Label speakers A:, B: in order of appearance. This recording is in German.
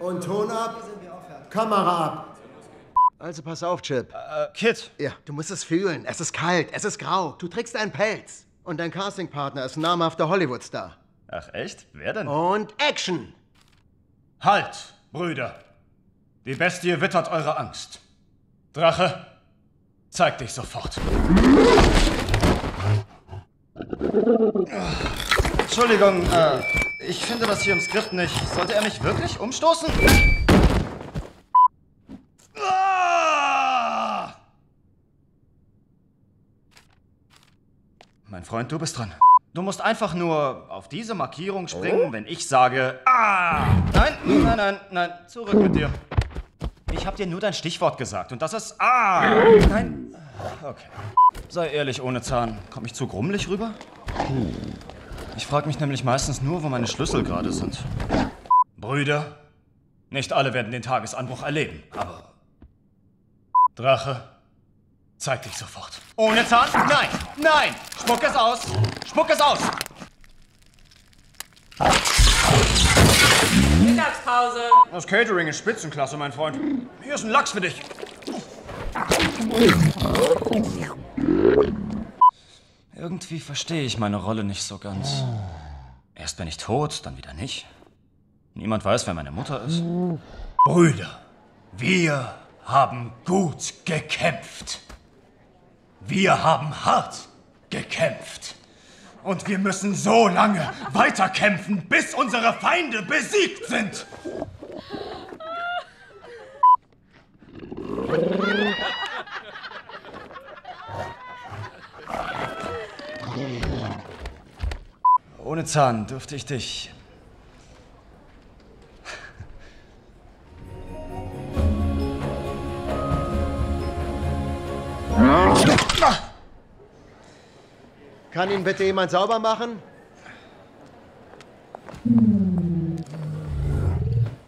A: Und Ton ab. Kamera ab. Also pass auf, Chip.
B: Äh, Kid.
A: Ja, du musst es fühlen. Es ist kalt, es ist grau. Du trägst einen Pelz. Und dein Castingpartner ist ein namhafter Hollywood-Star.
B: Ach echt? Wer denn?
A: Und Action!
B: Halt, Brüder. Die Bestie wittert eure Angst. Drache, zeig dich sofort. Entschuldigung, äh, ich finde das hier im Skript nicht. Sollte er mich wirklich umstoßen? Ah! Mein Freund, du bist dran. Du musst einfach nur auf diese Markierung springen, wenn ich sage Ah! Nein, nein, nein, nein, zurück mit dir. Ich habe dir nur dein Stichwort gesagt und das ist Ah! Nein. Okay. Sei ehrlich, ohne Zahn. Komm ich zu grummelig rüber? Ich frage mich nämlich meistens nur, wo meine Schlüssel gerade sind. Brüder, nicht alle werden den Tagesanbruch erleben, aber. Drache, zeig dich sofort. Ohne Zahn? Nein! Nein! Spuck es aus! Spuck es aus!
C: Mittagspause.
B: Das Catering ist Spitzenklasse, mein Freund. Hier ist ein Lachs für dich. Irgendwie verstehe ich meine Rolle nicht so ganz. Erst bin ich tot, dann wieder nicht. Niemand weiß, wer meine Mutter ist. Brüder, wir haben gut gekämpft. Wir haben hart gekämpft. Und wir müssen so lange weiterkämpfen, bis unsere Feinde besiegt sind. Ohne Zahn dürfte ich dich.
A: Kann ihn bitte jemand sauber machen?